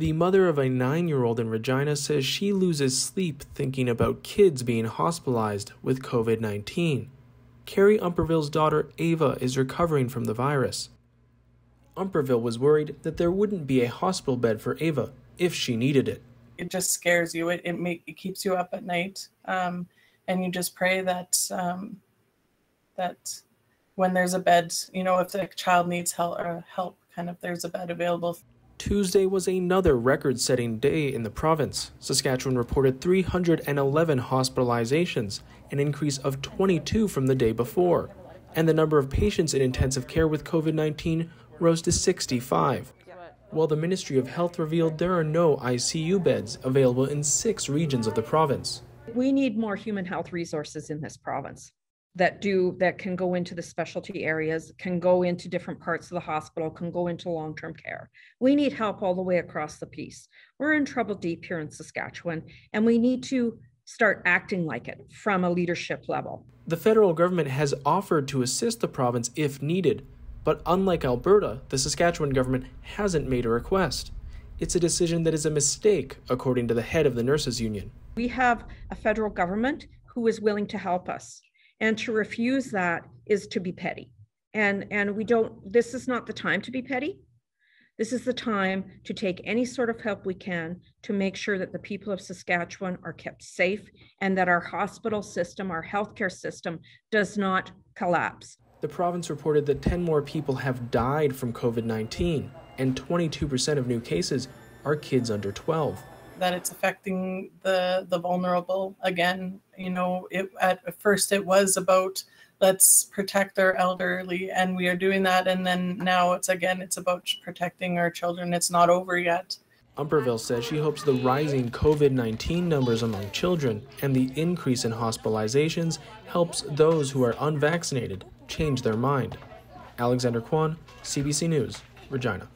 The mother of a nine year old in Regina says she loses sleep thinking about kids being hospitalized with COVID 19. Carrie Umperville's daughter Ava is recovering from the virus. Umperville was worried that there wouldn't be a hospital bed for Ava if she needed it. It just scares you. It it, make, it keeps you up at night, um, and you just pray that um, that when there's a bed, you know, if the child needs help, uh, help, kind of there's a bed available. Tuesday was another record setting day in the province. Saskatchewan reported 311 hospitalizations, an increase of 22 from the day before. And the number of patients in intensive care with COVID 19 rose to 65. While the Ministry of Health revealed there are no ICU beds available in six regions of the province. We need more human health resources in this province that do that can go into the specialty areas can go into different parts of the hospital can go into long-term care. We need help all the way across the piece. We're in trouble deep here in saskatchewan and we need to start acting like it from a leadership level. The federal government has offered to assist the province if needed but unlike alberta the saskatchewan government hasn't made a request. It's a decision that is a mistake according to the head of the nurses union. We have a federal government who is willing to help us and to refuse that is to be petty. And and we don't this is not the time to be petty. This is the time to take any sort of help we can to make sure that the people of Saskatchewan are kept safe and that our hospital system, our healthcare system, does not collapse. The province reported that 10 more people have died from COVID 19, and 22% of new cases are kids under 12 that it's affecting the the vulnerable again you know it at first it was about let's protect our elderly and we are doing that and then now it's again it's about protecting our children it's not over yet Umperville says she hopes the rising COVID 19 numbers among children and the increase in hospitalizations helps those who are unvaccinated change their mind. Alexander Quon, CBC News, Regina.